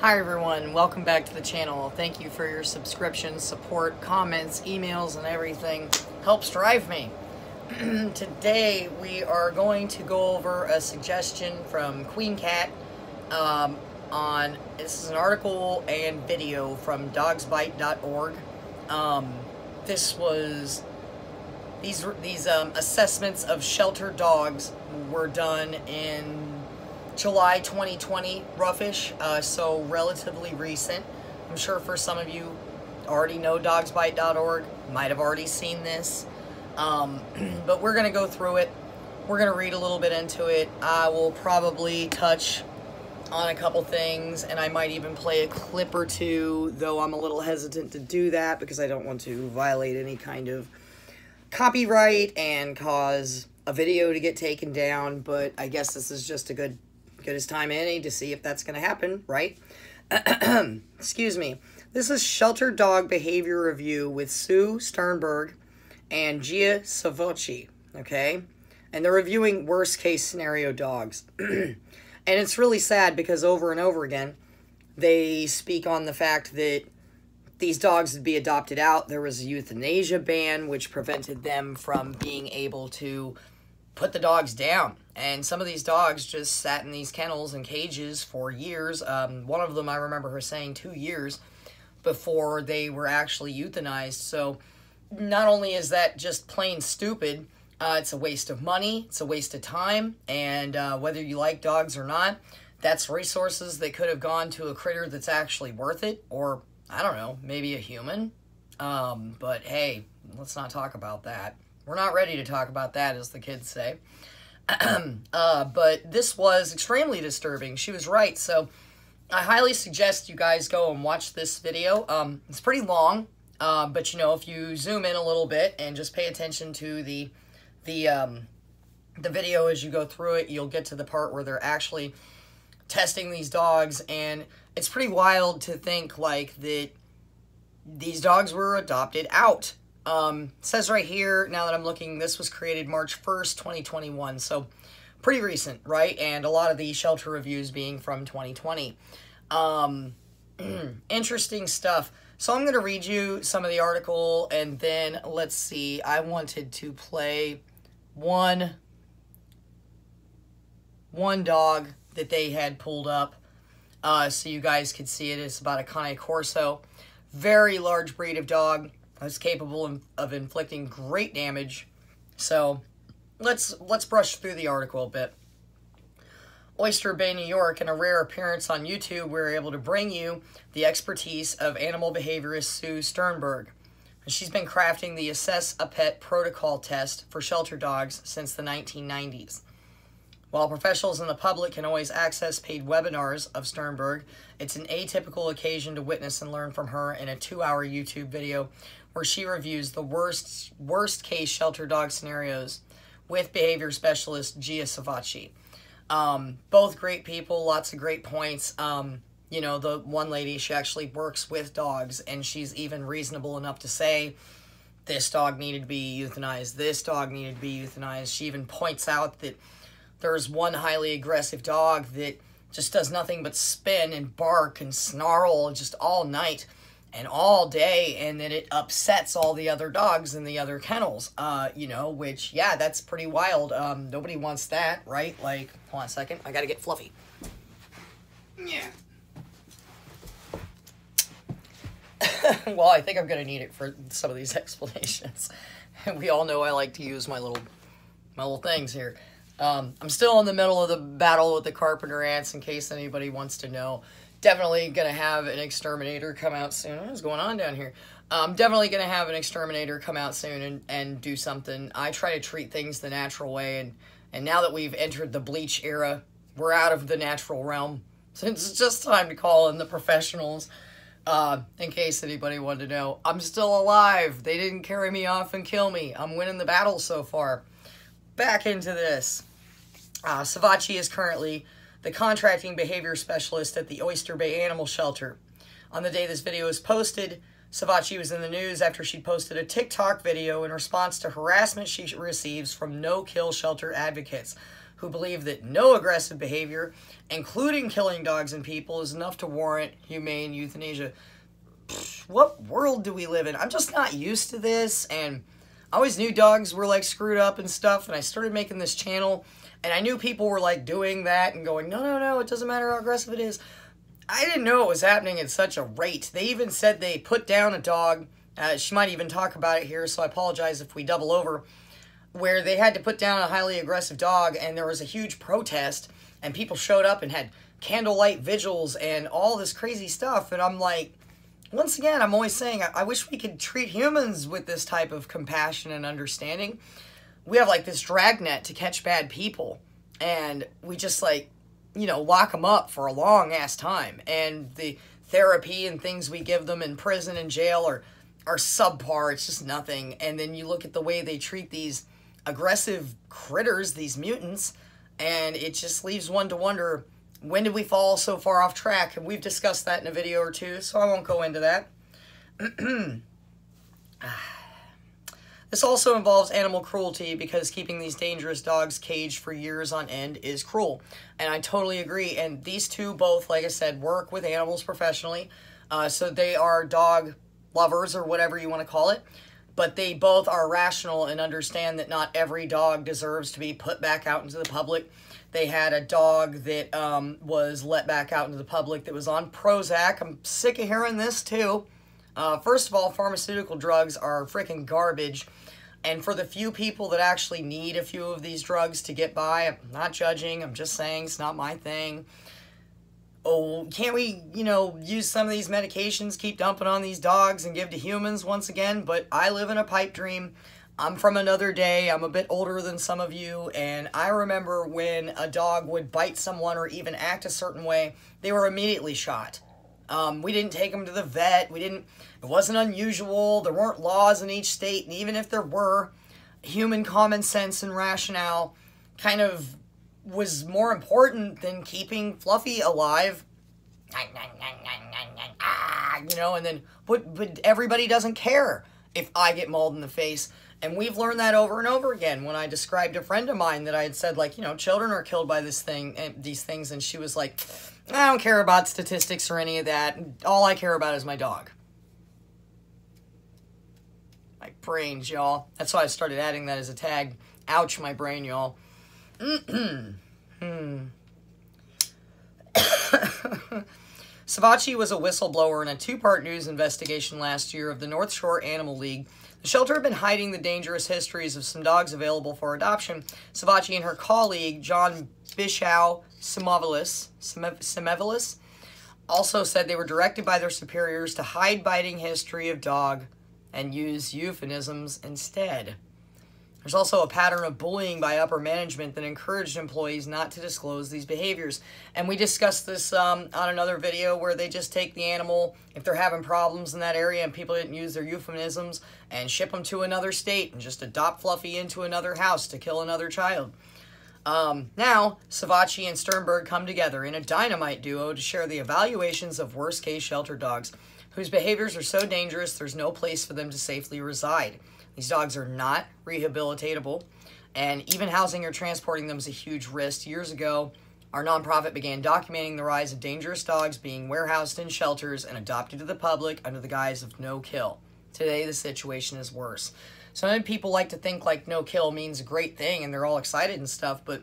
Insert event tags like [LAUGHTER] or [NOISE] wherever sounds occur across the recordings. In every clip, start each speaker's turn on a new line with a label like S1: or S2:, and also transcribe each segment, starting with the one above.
S1: Hi everyone, welcome back to the channel. Thank you for your subscription, support, comments, emails, and everything. Helps drive me. [CLEARS THROAT] Today we are going to go over a suggestion from Queen Cat um, on, this is an article and video from dogsbite.org. Um, this was, these, these um, assessments of shelter dogs were done in July 2020, roughish, uh, so relatively recent. I'm sure for some of you already know dogsbite.org, might have already seen this, um, [CLEARS THROAT] but we're going to go through it. We're going to read a little bit into it. I will probably touch on a couple things, and I might even play a clip or two, though I'm a little hesitant to do that because I don't want to violate any kind of copyright and cause a video to get taken down, but I guess this is just a good good as time any to see if that's going to happen, right? [CLEARS THROAT] Excuse me. This is Shelter Dog Behavior Review with Sue Sternberg and Gia Savocci, okay? And they're reviewing worst case scenario dogs. [CLEARS THROAT] and it's really sad because over and over again, they speak on the fact that these dogs would be adopted out. There was a euthanasia ban, which prevented them from being able to put the dogs down. And some of these dogs just sat in these kennels and cages for years. Um, one of them, I remember her saying two years before they were actually euthanized. So not only is that just plain stupid, uh, it's a waste of money, it's a waste of time, and uh, whether you like dogs or not, that's resources that could have gone to a critter that's actually worth it, or I don't know, maybe a human. Um, but hey, let's not talk about that. We're not ready to talk about that, as the kids say. [CLEARS THROAT] uh, but this was extremely disturbing. She was right. So I highly suggest you guys go and watch this video. Um, it's pretty long, uh, but you know, if you zoom in a little bit and just pay attention to the the um, the video as you go through it, you'll get to the part where they're actually testing these dogs, and it's pretty wild to think like that these dogs were adopted out. Um, says right here, now that I'm looking, this was created March 1st, 2021. So pretty recent, right? And a lot of the shelter reviews being from 2020. Um, [CLEARS THROAT] interesting stuff. So I'm going to read you some of the article and then let's see. I wanted to play one one dog that they had pulled up uh, so you guys could see it. It's about a Cane Corso. Very large breed of dog is capable of, inflicting great damage. So let's let's brush through the article a bit. Oyster Bay, New York, in a rare appearance on YouTube, we're able to bring you the expertise of animal behaviorist Sue Sternberg. She's been crafting the Assess a Pet protocol test for shelter dogs since the 1990s. While professionals and the public can always access paid webinars of Sternberg, it's an atypical occasion to witness and learn from her in a two-hour YouTube video where she reviews the worst worst case shelter dog scenarios with behavior specialist Gia Savacci. Um, both great people, lots of great points. Um, you know, the one lady, she actually works with dogs, and she's even reasonable enough to say this dog needed to be euthanized, this dog needed to be euthanized. She even points out that there's one highly aggressive dog that just does nothing but spin and bark and snarl just all night and all day and then it upsets all the other dogs in the other kennels uh you know which yeah that's pretty wild. Um nobody wants that right? Like hold on a second. I gotta get fluffy. Yeah. [LAUGHS] Well i think i'm gonna need it for some of these [LAUGHS] explanations. We all know i like to use my little my little things here. Um i'm still in the middle of the battle with the carpenter ants in case anybody wants to know definitely gonna have an exterminator come out soon. What's going on down here? I'm definitely gonna have an exterminator come out soon and, and do something. I try to treat things the natural way, and and now that we've entered the bleach era, we're out of the natural realm. [LAUGHS] So it's just time to call in the professionals. Uh, in case anybody wanted to know, I'm still alive. They didn't carry me off and kill me. I'm winning the battle so far. Back into this. Uh, Savacci is currently the contracting behavior specialist at the Oyster Bay Animal Shelter. On the day this video was posted, Savachi was in the news after she posted a TikTok video in response to harassment she receives from no-kill shelter advocates. who believe that no aggressive behavior, including killing dogs and people, is enough to warrant humane euthanasia. what world do we live in? I'm just not used to this, and I always knew dogs were like screwed up and stuff, and I started making this channel, and I knew people were like doing that and going, no, no, no, it doesn't matter how aggressive it is. I didn't know it was happening at such a rate. They even said they put down a dog. Uh, she might even talk about it here, so I apologize if we double over. Where they had to put down a highly aggressive dog, and there was a huge protest, and people showed up and had candlelight vigils and all this crazy stuff. And I'm like, once again, I'm always saying, I, I wish we could treat humans with this type of compassion and understanding. We have like this dragnet to catch bad people, and we just like you know, lock them up for a long ass time. And the therapy and things we give them in prison and jail are, are subpar. It's just nothing. And then you look at the way they treat these aggressive critters, these mutants, and it just leaves one to wonder when did we fall so far off track? And we've discussed that in a video or two, so I won't go into that. [CLEARS THROAT] Ah. This also involves animal cruelty because keeping these dangerous dogs caged for years on end is cruel. And I totally agree. And these two both, like I said, work with animals professionally. Uh, so they are dog lovers or whatever you want to call it. But they both are rational and understand that not every dog deserves to be put back out into the public. They had a dog that um, was let back out into the public that was on Prozac. I'm sick of hearing this too. Uh, first of all, pharmaceutical drugs are freaking garbage. And for the few people that actually need a few of these drugs to get by, I'm not judging, I'm just saying it's not my thing. Oh, can't we, you know, use some of these medications, keep dumping on these dogs and give to humans once again? But I live in a pipe dream. I'm from another day. I'm a bit older than some of you, and I remember when a dog would bite someone or even act a certain way, they were immediately shot. Um, we didn't take them to the vet. We didn't. It wasn't unusual. There weren't laws in each state, and even if there were, human common sense and rationale kind of was more important than keeping Fluffy alive. You know, and then but but everybody doesn't care if I get mauled in the face. And we've learned that over and over again. When I described a friend of mine that I had said, like, you know, children are killed by this thing, and eh, these things, and she was like, I don't care about statistics or any of that. All I care about is my dog. My brains, y'all. That's why I started adding that as a tag. Ouch, my brain, y'all. [COUGHS] hmm. Savatgy was a whistleblower in a two-part news investigation last year of the North Shore Animal League the shelter had been hiding the dangerous histories of some dogs available for adoption. Savachi and her colleague, John Bischow Simevelis, also said they were directed by their superiors to hide biting history of dog and use euphemisms instead. There's also a pattern of bullying by upper management that encouraged employees not to disclose these behaviors. And we discussed this um, on another video where they just take the animal, if they're having problems in that area and people didn't use their euphemisms, and ship them to another state and just adopt Fluffy into another house to kill another child. Um, now, Savatgy and Sternberg come together in a dynamite duo to share the evaluations of worst case shelter dogs, whose behaviors are so dangerous there's no place for them to safely reside. These dogs are not rehabilitatable, and even housing or transporting them is a huge risk. Years ago, our nonprofit began documenting the rise of dangerous dogs being warehoused in shelters and adopted to the public under the guise of no kill. Today, the situation is worse. So many people like to think like no kill means a great thing and they're all excited and stuff, but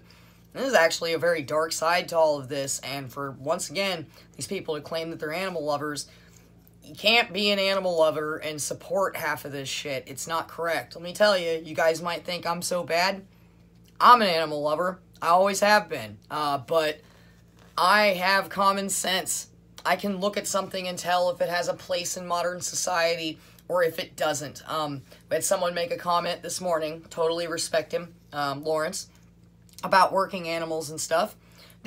S1: this is actually a very dark side to all of this. And for once again, these people who claim that they're animal lovers, you can't be an animal lover and support half of this shit. It's not correct. Let me tell you, you guys might think I'm so bad. I'm an animal lover. I always have been. Uh, but I have common sense. I can look at something and tell if it has a place in modern society or if it doesn't. Um, had someone make a comment this morning, totally respect him, um, Lawrence, about working animals and stuff.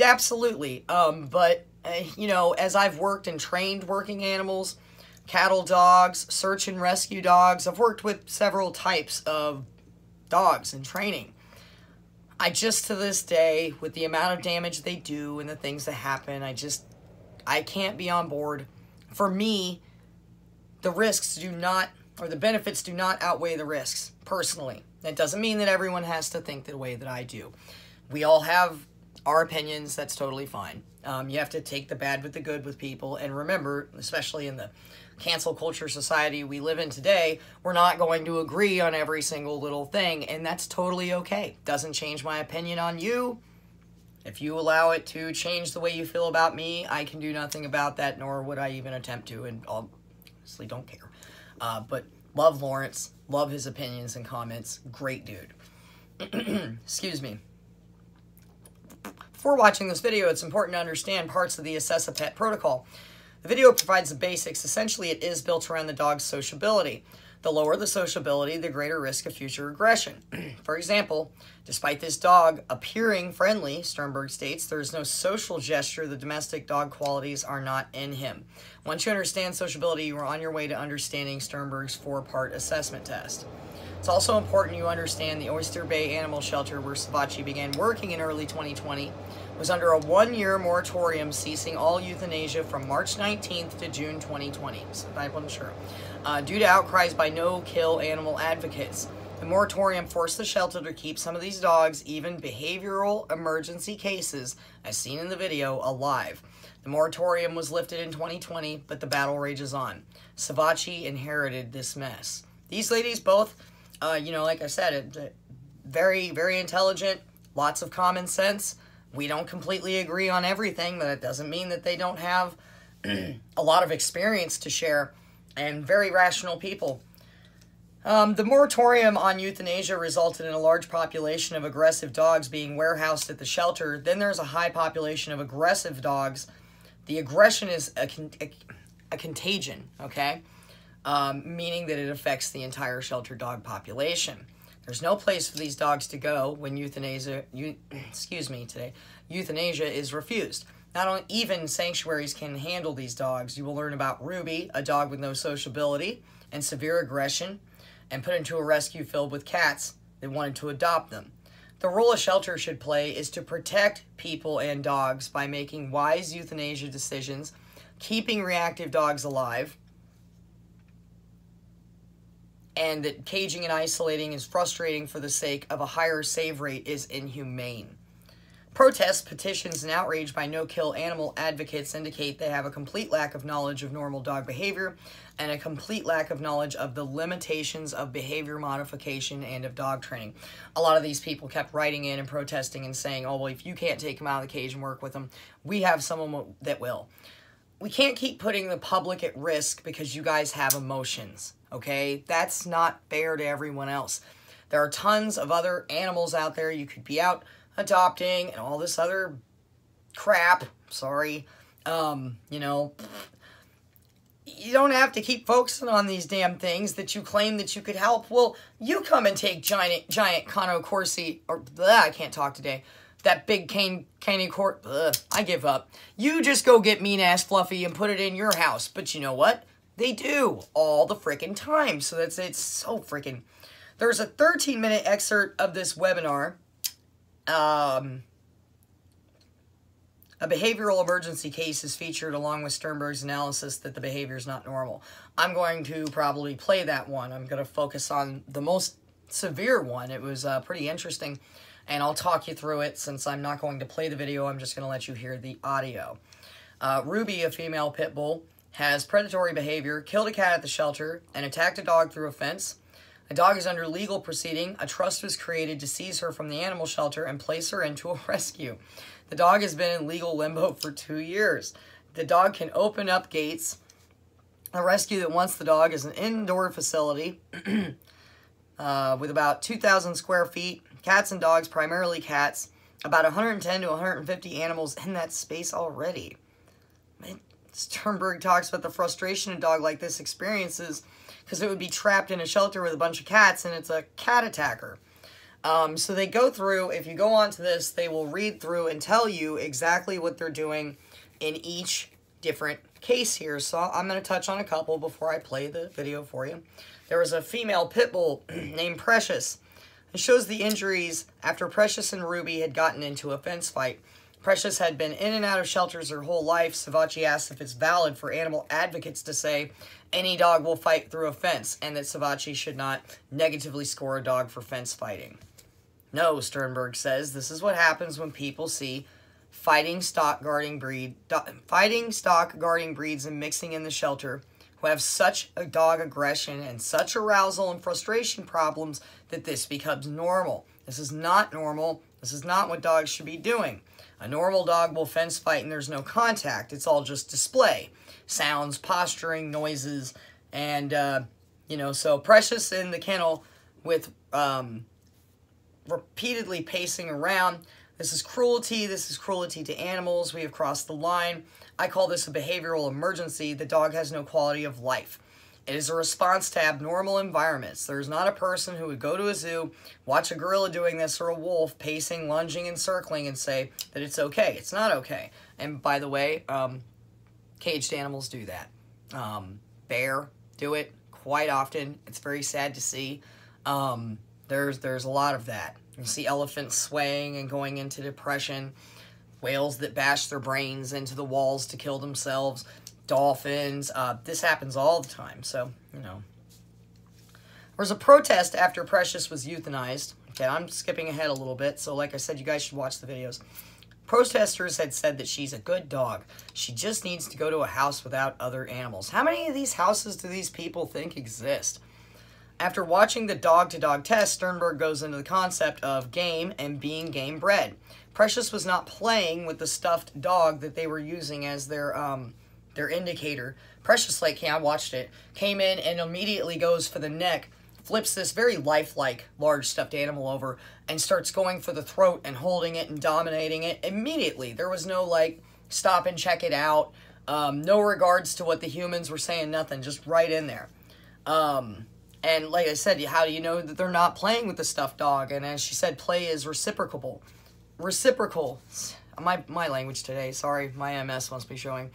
S1: Absolutely. Um, but, uh, you know, as I've worked and trained working animals, cattle dogs, search and rescue dogs. I've worked with several types of dogs in training. I just to this day, with the amount of damage they do and the things that happen, I just, I can't be on board. For me, the risks do not, or the benefits do not outweigh the risks, personally. That doesn't mean that everyone has to think the way that I do. we all have our opinions. That's totally fine. Um, you have to take the bad with the good with people. And remember, especially in the cancel culture society we live in today, we're not going to agree on every single little thing. And that's totally okay. Doesn't change my opinion on you. If you allow it to change the way you feel about me, I can do nothing about that, nor would I even attempt to. And honestly, don't care. Uh, but love Lawrence, love his opinions and comments. Great dude. [CLEARS THROAT] Excuse me. Before watching this video, it's important to understand parts of the Assess a Pet protocol. The video provides the basics. Essentially, it is built around the dog's sociability. The lower the sociability, the greater risk of future aggression. [CLEARS THROAT] For example, despite this dog appearing friendly, Sternberg states, there is no social gesture. The domestic dog qualities are not in him. Once you understand sociability, you are on your way to understanding Sternberg's four-part assessment test. It's also important you understand the Oyster Bay Animal Shelter where Savatgy began working in early 2020 was under a one-year moratorium ceasing all euthanasia from March 19th to June 2020. So I wasn't sure. Uh, due to outcries by no-kill animal advocates. The moratorium forced the shelter to keep some of these dogs, even behavioral emergency cases, as seen in the video, alive. The moratorium was lifted in 2020, but the battle rages on. Savachi inherited this mess. These ladies both uh, you know, like I said, very, very intelligent, lots of common sense. We don't completely agree on everything, but it doesn't mean that they don't have [CLEARS THROAT] a lot of experience to share and very rational people. Um, the moratorium on euthanasia resulted in a large population of aggressive dogs being warehoused at the shelter. Then there's a high population of aggressive dogs. The aggression is a, a, a contagion, okay? um, meaning that it affects the entire shelter dog population. There's no place for these dogs to go when euthanasia, eu, excuse me today, euthanasia is refused. Not only even sanctuaries can handle these dogs. You will learn about Ruby, a dog with no sociability and severe aggression, and put into a rescue filled with cats that wanted to adopt them. The role a shelter should play is to protect people and dogs by making wise euthanasia decisions, keeping reactive dogs alive, and that caging and isolating is frustrating for the sake of a higher save rate is inhumane. Protests, petitions, and outrage by no-kill animal advocates indicate they have a complete lack of knowledge of normal dog behavior and a complete lack of knowledge of the limitations of behavior modification and of dog training. A lot of these people kept writing in and protesting and saying, oh, well, if you can't take them out of the cage and work with them, we have someone that will. We can't keep putting the public at risk because you guys have emotions okay? That's not fair to everyone else. There are tons of other animals out there you could be out adopting and all this other crap. Sorry. Um, you know, you don't have to keep focusing on these damn things that you claim that you could help. Well, you come and take giant, giant Cano Corsi, or I can't talk today. That big cane, cane court, I give up. You just go get mean ass Fluffy and put it in your house. But you know what? They do all the freaking time. So that's it's so freaking. There's a 13 minute excerpt of this webinar. Um, a behavioral emergency case is featured along with Sternberg's analysis that the behavior is not normal. I'm going to probably play that one. I'm going to focus on the most severe one. It was uh, pretty interesting, and I'll talk you through it since I'm not going to play the video. I'm just going to let you hear the audio. Uh, Ruby, a female pit bull, has predatory behavior, killed a cat at the shelter, and attacked a dog through a fence. A dog is under legal proceeding. A trust was created to seize her from the animal shelter and place her into a [LAUGHS] rescue. The dog has been in legal limbo for two years. The dog can open up gates. A rescue that wants the dog is an indoor facility [CLEARS THROAT] uh, with about 2,000 square feet. Cats and dogs, primarily cats. About 110 to 150 animals in that space already. Sternberg talks about the frustration a dog like this experiences because it would be trapped in a shelter with a bunch of cats and it's a cat attacker. Um, so they go through, if you go on to this, they will read through and tell you exactly what they're doing in each different case here. So I'm going to touch on a couple before I play the video for you. There was a female pit bull [CLEARS THROAT] named Precious. It shows the injuries after Precious and Ruby had gotten into a fence fight. Precious had been in and out of shelters her whole life. Savatgy asks if it's valid for animal advocates to say any dog will fight through a fence and that Savatgy should not negatively score a dog for fence fighting. No, Sternberg says, this is what happens when people see fighting stock guarding breed, fighting stock guarding breeds and mixing in the shelter who have such a dog aggression and such arousal and frustration problems that this becomes normal. This is not normal. This is not what dogs should be doing. A normal dog will fence fight and there's no contact. It's all just display. Sounds, posturing, noises, and, uh, you know, so Precious in the kennel with um, repeatedly pacing around. This is cruelty. This is cruelty to animals. We have crossed the line. I call this a behavioral emergency. The dog has no quality of life. It is a response to abnormal environments. There's not a person who would go to a zoo, watch a gorilla doing this or a wolf pacing, lunging, and circling and say that it's okay. It's not okay. And by the way, um, caged animals do that. Um, bear do it quite often. It's very sad to see. Um, there's there's a lot of that. You see elephants swaying and going into depression whales that bash their brains into the walls to kill themselves, dolphins. Uh, this happens all the time. So, you know. There was a protest after Precious was euthanized. Okay, I'm skipping ahead a little bit. So, like I said, you guys should watch the videos. Protesters had said that she's a good dog. She just needs to go to a house without other animals. How many of these houses do these people think exist? After watching the dog to dog test, Sternberg goes into the concept of game and being game bred. Precious was not playing with the stuffed dog that they were using as their um, their indicator. Precious, like, yeah, I watched it, came in and immediately goes for the neck, flips this very lifelike large stuffed animal over, and starts going for the throat and holding it and dominating it immediately. There was no, like, stop and check it out. Um, no regards to what the humans were saying, nothing, just right in there. Um, and like I said, how do you know that they're not playing with the stuffed dog? And as she said, play is reciprocal reciprocal. My, my language today, sorry, my MS must be showing.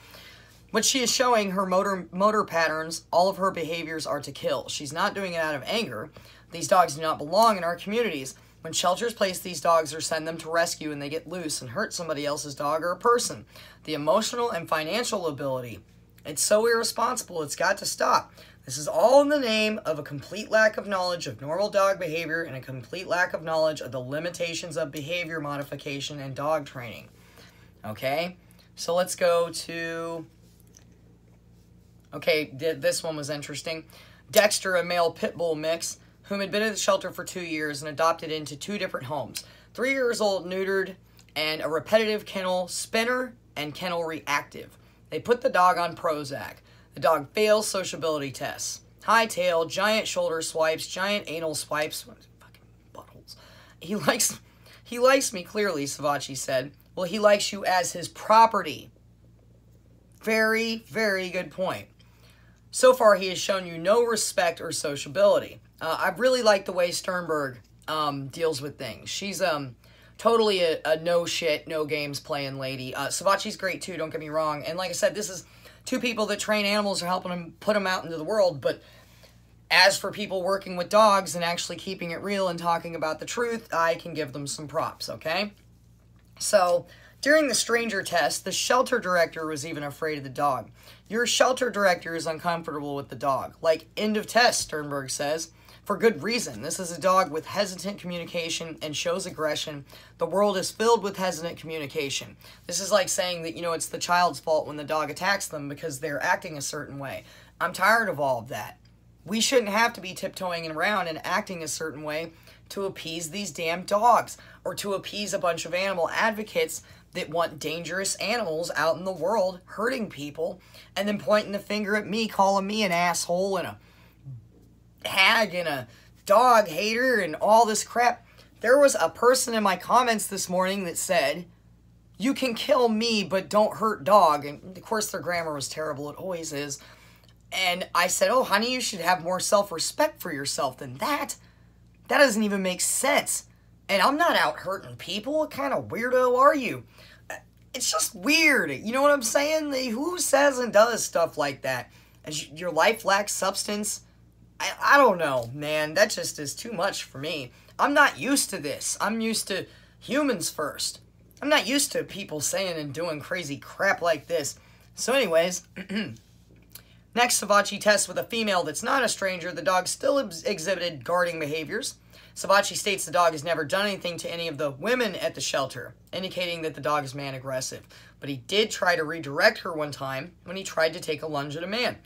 S1: But she is showing her motor motor patterns. All of her behaviors are to kill. She's not doing it out of anger. These dogs do not belong in our communities. When shelters place these dogs or send them to rescue and they get loose and hurt somebody else's dog or a person, the emotional and financial ability, it's so irresponsible. It's got to stop. This is all in the name of a complete lack of knowledge of normal dog behavior and a complete lack of knowledge of the limitations of behavior modification and dog training. Okay, so let's go to. Okay, this one was interesting. Dexter, a male pit bull mix, whom had been at the shelter for two years and adopted into two different homes. Three years old, neutered, and a repetitive kennel spinner and kennel reactive. They put the dog on Prozac. The dog fails sociability tests. High tail, giant shoulder swipes, giant anal swipes. Fucking buttholes. He likes, he likes me clearly, Savachi said. Well, he likes you as his property. Very, very good point. So far, he has shown you no respect or sociability. Uh, I really like the way Sternberg um, deals with things. She's um totally a, a no shit, no games playing lady. Uh, Savachi's great too. Don't get me wrong. And like I said, this is two people that train animals are helping them put them out into the world. But as for people working with dogs and actually keeping it real and talking about the truth, I can give them some props, okay? So, during the stranger test, the shelter director was even afraid of the dog. Your shelter director is uncomfortable with the dog. Like, end of test, Sternberg says for good reason. This is a dog with hesitant communication and shows aggression. The world is filled with hesitant communication. This is like saying that, you know, it's the child's fault when the dog attacks them because they're acting a certain way. I'm tired of all of that. We shouldn't have to be tiptoeing around and acting a certain way to appease these damn dogs or to appease a bunch of animal advocates that want dangerous animals out in the world hurting people and then pointing the finger at me, calling me an asshole and a hag and a dog hater and all this crap. There was a person in my comments this morning that said, You can kill me, but don't hurt dog. And of course, their grammar was terrible. It always is. And I said, Oh, honey, you should have more self respect for yourself than that. That doesn't even make sense. And I'm not out hurting people. What kind of weirdo are you? It's just weird. You know what I'm saying? Who says and does stuff like that? As your life lacks substance, I, I don't know, man. That just is too much for me. I'm not used to this. I'm used to humans first. I'm not used to people saying and doing crazy crap like this. So, anyways, [CLEARS THROAT] Next, Savachi tests with a female that's not a stranger. The dog still ex exhibited guarding behaviors. Savachi states the dog has never done anything to any of the women at the shelter, indicating that the dog is man aggressive. But he did try to redirect her one time when he tried to take a lunge at a man.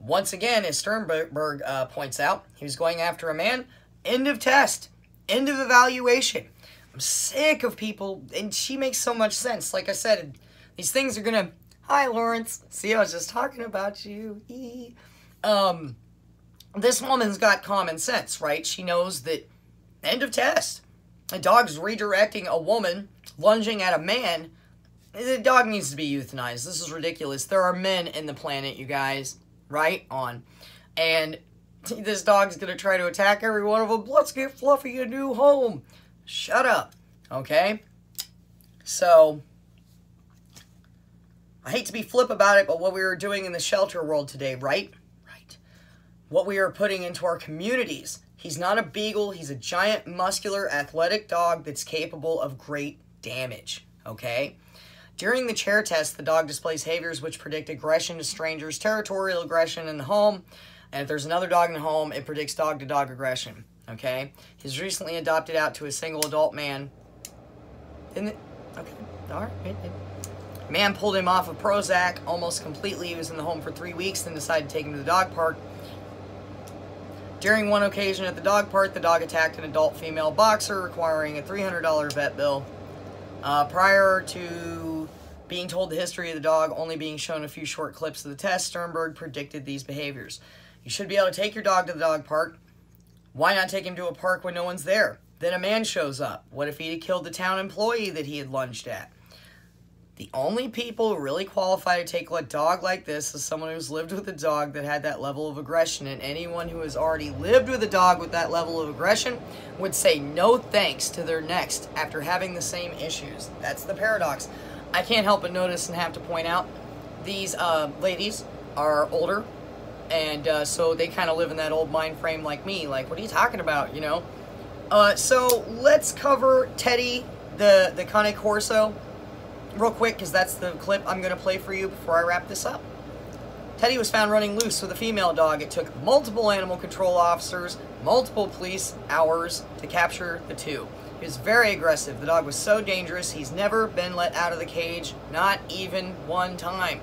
S1: Once again, as Sternberg uh, points out, he was going after a man. End of test. End of evaluation. I'm sick of people, and she makes so much sense. Like I said, these things are gonna. Hi, Lawrence. See, I was just talking about you. Um, this woman's got common sense, right? She knows that. End of test. A dog's redirecting a woman, lunging at a man. The dog needs to be euthanized. This is ridiculous. There are men in the planet, you guys right on. And this dog's gonna try to attack every one of them. Let's get Fluffy a new home. Shut up, okay? So, I hate to be flip about it, but what we are doing in the shelter world today, right? Right. What we are putting into our communities. He's not a beagle. He's a giant, muscular, athletic dog that's capable of great damage, okay? During the chair test, the dog displays behaviors which predict aggression to strangers, territorial aggression in the home, and if there's another dog in the home, it predicts dog-to-dog aggression. Okay? He's recently adopted out to a single adult man. Didn't it? Okay. All right. Man pulled him off of Prozac almost completely. He was in the home for three weeks, then decided to take him to the dog park. During one occasion at the dog park, the dog attacked an adult female boxer, requiring a $300 vet bill. Uh, prior to being told the history of the dog, only being shown a few short clips of the test, Sternberg predicted these behaviors. You should be able to take your dog to the dog park. Why not take him to a park when no one's there? Then a man shows up. What if he had killed the town employee that he had lunged at? The only people who really qualify to take a dog like this is someone who's lived with a dog that had that level of aggression. And anyone who has already lived with a dog with that level of aggression would say no thanks to their next after having the same issues. That's the paradox. I can't help but notice and have to point out these uh, ladies are older, and uh, so they kind of live in that old mind frame like me. Like, what are you talking about? You know. Uh, so let's cover Teddy, the the Cane Corso, real quick because that's the clip I'm going to play for you before I wrap this up. Teddy was found running loose with a female dog. It took multiple animal control officers, multiple police hours to capture the two. He was very aggressive. The dog was so dangerous, he's never been let out of the cage, not even one time.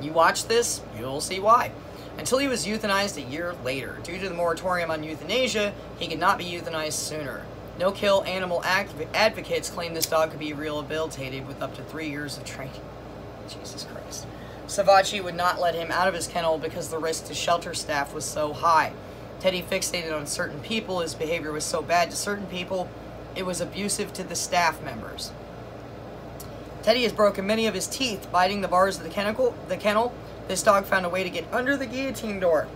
S1: You watch this, you'll see why. Until he was euthanized a year later. Due to the moratorium on euthanasia, he could not be euthanized sooner. No kill animal advocates claim this dog could be rehabilitated with up to three years of training. Jesus Christ. Savachi would not let him out of his kennel because the risk to shelter staff was so high. Teddy fixated on certain people, his behavior was so bad to certain people, it was abusive to the staff members. Teddy has broken many of his teeth biting the bars of the kennel. The kennel. This dog found a way to get under the guillotine door.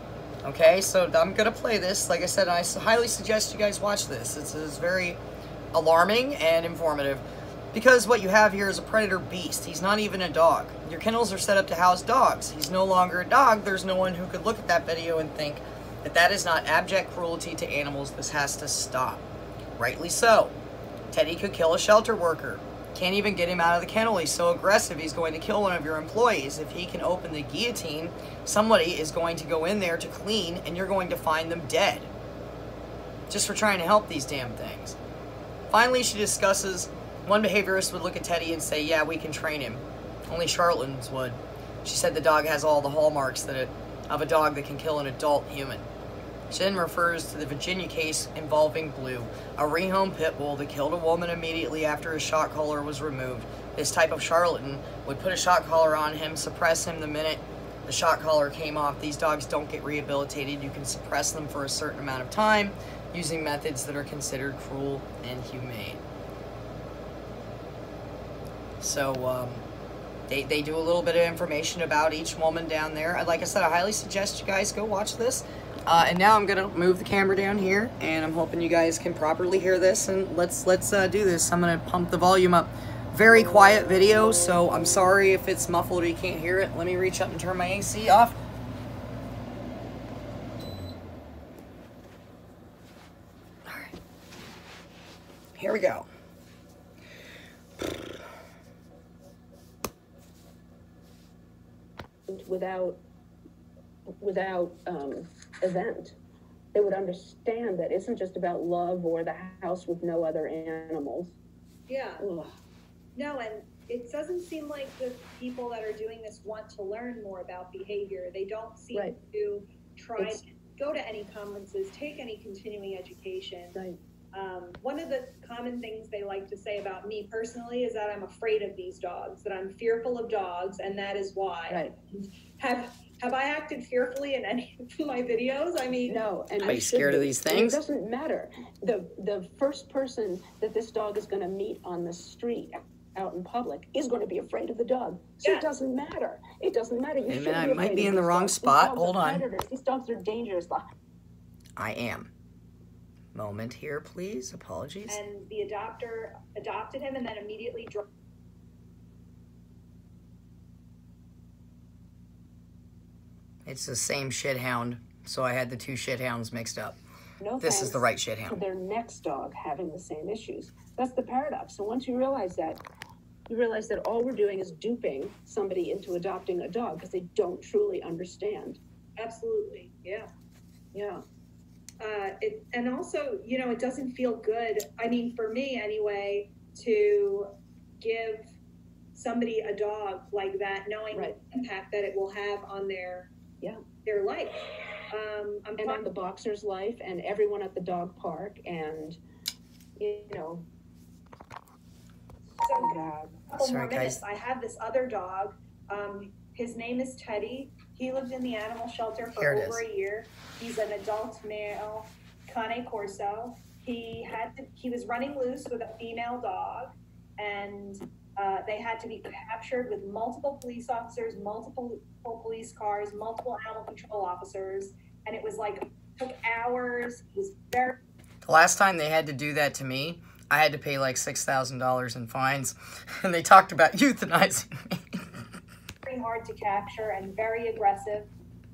S1: Okay, so I'm going to play this. Like I said, I highly suggest you guys watch this. It's, it's very alarming and informative. Because what you have here is a predator beast. He's not even a dog. Your kennels are set up to house dogs. He's no longer a dog. There's no one who could look at that video and think that that is not abject cruelty to animals. This has to stop. Rightly so. Teddy could kill a shelter worker. Can't even get him out of the kennel. He's so aggressive, he's going to kill one of your employees. If he can open the guillotine, somebody is going to go in there to clean, and you're going to find them dead. Just for trying to help these damn things. Finally, she discusses one behaviorist would look at Teddy and say, yeah, we can train him. Only charlatans would. She said the dog has all the hallmarks that it, of a dog that can kill an adult human. Shin refers to the Virginia case involving Blue, a rehome pit bull that killed a woman immediately after his shock collar was removed. This type of charlatan would put a shock collar on him, suppress him the minute the shock collar came off. These dogs don't get rehabilitated. You can suppress them for a certain amount of time using methods that are considered cruel and humane. So, um, they, they do a little bit of information about each woman down there. Like I said, I highly suggest you guys go watch this. Uh, and now I'm gonna move the camera down here, and I'm hoping you guys can properly hear this. And let's let's uh, do this. I'm gonna pump the volume up. Very quiet video, so I'm sorry if it's muffled or you can't hear it. Let me reach up and turn my AC off. All right, here we go.
S2: Without without um, event. They would understand that it isn't just about love or the house with no other animals.
S3: Yeah.
S2: Ugh.
S3: No, and it doesn't seem like the people that are doing this want to learn more about behavior. They don't seem
S2: Right.
S3: to try
S2: It's-
S3: to go to any conferences, take any continuing education.
S2: Right.
S3: Um, one of the common things they like to say about me personally is that I'm afraid of these dogs, that I'm fearful of dogs, and that is why.
S2: Right.
S3: Have have I acted fearfully in any [LAUGHS] of my videos? I mean,
S2: No, and
S1: Are you
S2: you
S1: scared
S2: should
S1: of these things?
S2: It doesn't matter. The the first person that this dog is going to meet on the street out in public is going to be afraid of the dog. So
S3: Yeah.
S2: it doesn't matter. It doesn't matter. You
S1: Wait a
S2: shouldn't
S1: minute, I might be in the wrong
S2: dogs.
S1: Spot. Hold on.
S2: Predators. These dogs are dangerous.
S1: I am. Moment here, please. Apologies.
S3: and the adopter adopted him and then immediately dropped.
S1: It's the same shithound, so I had the two shithounds mixed up.
S2: No
S1: This is the right
S2: to
S1: shithound.
S2: their next dog having the same issues. That's the paradox. So once you realize that, you realize that all we're doing is duping somebody into adopting a dog because they don't truly understand.
S3: Absolutely, yeah.
S2: Yeah.
S3: uh, it, and also, you know, it doesn't feel good. I mean, for me anyway, to give somebody a dog like that, knowing
S2: Right.
S3: the impact that it will have on their
S2: Yeah.
S3: their life. Um, I'm
S2: and on the boxer's life and everyone at the dog park and you know
S3: so
S2: God.
S3: couple
S1: Sorry,
S3: more minutes.
S1: guys.
S3: I have this other dog. Um, his name is Teddy. He lived in the animal shelter for
S1: Here it
S3: over a year. He's an adult male Cane Corso. He had to, he was running loose with a female dog, and uh, they had to be captured with multiple police officers, multiple police cars, multiple animal control officers, and it was like took hours. It was very
S1: The last time they had to do that to me, I had to pay like $6,000 in fines, [LAUGHS] and they talked about [LAUGHS] euthanizing me.
S3: very hard to capture and very aggressive.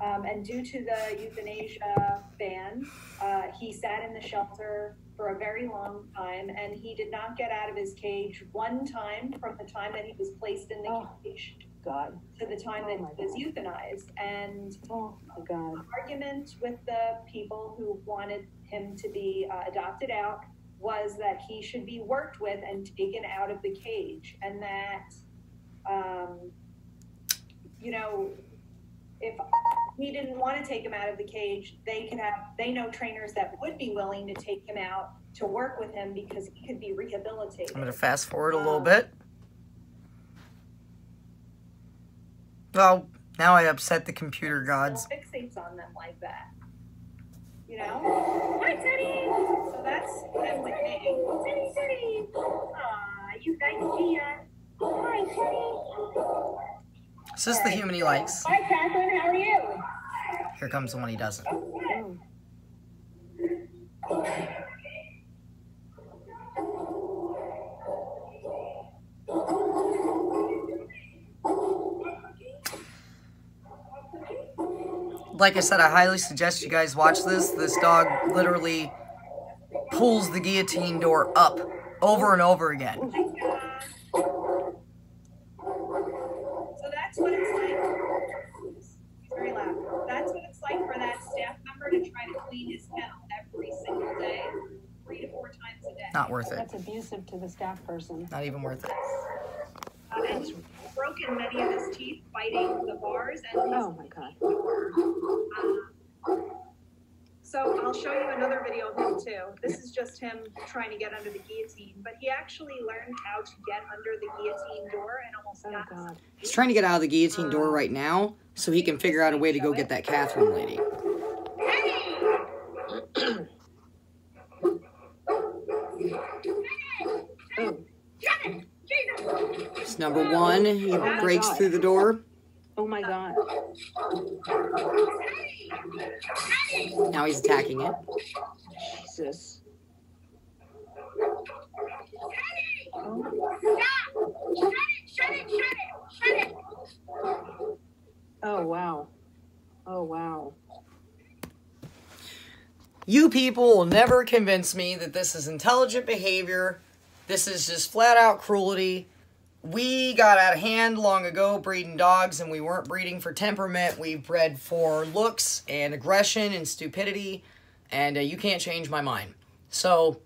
S3: Um, and due to the euthanasia ban, uh, he sat in the shelter for a very long time, and he did not get out of his cage one time from the time that he was placed in the
S2: Oh.
S3: cage
S2: God.
S3: to the time
S2: Oh
S3: that he was euthanized. And
S2: Oh my God.
S3: argument with the people who wanted him to be uh, adopted out was that he should be worked with and taken out of the cage, and that, um, you know, if he didn't want to take him out of the cage, they could have they know trainers that would be willing to take him out to work with him because he could be rehabilitated.
S1: I'm going to fast forward a little
S3: Um,
S1: bit. Well, now I upset the computer gods.
S3: Fixates on them like that. You know? Hi, Teddy! So that's with me. Teddy, Teddy! Aw, you nice ya. Hi, Teddy!
S1: Is this the human he likes?
S3: Hi, Catherine, how are you?
S1: Here comes the one he doesn't.
S2: Oh.
S1: Like I said, I highly suggest you guys watch this. This dog literally pulls the guillotine door up over and over again.
S3: Oh So that's what it's like. He's very loud. That's what it's like for that staff member to try to clean his kennel every single day, three to four times a day.
S1: Not worth it.
S2: That's abusive to the staff person.
S1: Not even worth it.
S3: Uh, and he's broken many of his teeth fighting the bars and he's
S2: Oh my God.
S3: Um, so I'll show you another video of him too. This is just him trying to get under the guillotine, but he actually learned how to get under the guillotine door and almost
S2: Oh
S3: got
S2: God.
S1: He's trying to get out of the guillotine door right now so he can figure out a way to go get that Catherine lady.
S2: Oh.
S1: It's number one. He oh breaks through the door.
S2: Oh my God.
S1: Now he's attacking it.
S2: Jesus. Oh wow. Oh wow.
S1: You people will never convince me that this is intelligent behavior. This is just flat out cruelty. We got out of hand long ago breeding dogs and we weren't breeding for temperament. We bred for looks and aggression and stupidity and uh, you can't change my mind. So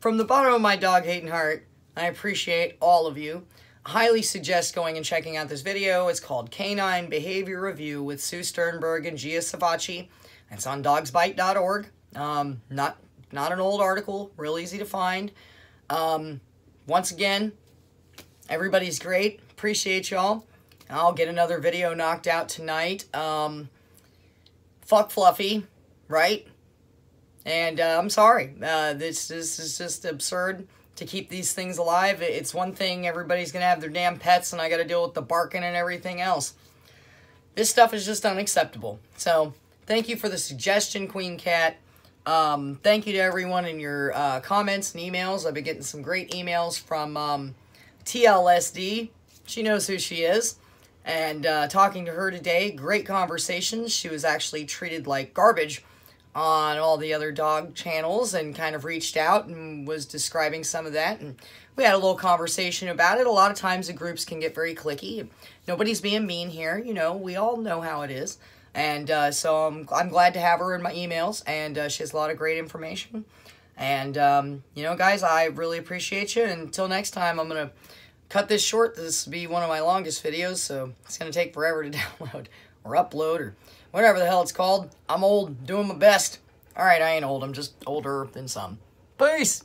S1: from the bottom of my dog hating heart, I appreciate all of you. I highly suggest going and checking out this video. It's called Canine Behavior Review with Sue Sternberg and Gia Savacci. It's on dogsbite.org. Um, not, not an old article, real easy to find. Um, once again, everybody's great. Appreciate y'all. I'll get another video knocked out tonight. Um, fuck Fluffy, right? And uh, I'm sorry. Uh, this, this is just absurd to keep these things alive. It's one thing everybody's going to have their damn pets and I got to deal with the barking and everything else. This stuff is just unacceptable. So, thank you for the suggestion, Queen Cat. Um, thank you to everyone in your uh, comments and emails. I've been getting some great emails from um, TLSD. She knows who she is. And uh, talking to her today, great conversations. She was actually treated like garbage on all the other dog channels and kind of reached out and was describing some of that. And we had a little conversation about it. A lot of times the groups can get very cliquey. Nobody's being mean here. You know, we all know how it is. And uh, so I'm, I'm glad to have her in my emails, and uh, she has a lot of great information. And, um, you know, guys, I really appreciate you. And until next time, I'm going to cut this short. This will be one of my longest videos, so it's going to take forever to [LAUGHS] download or upload or whatever the hell it's called. I'm old, doing my best. All right, I ain't old. I'm just older than some. Peace.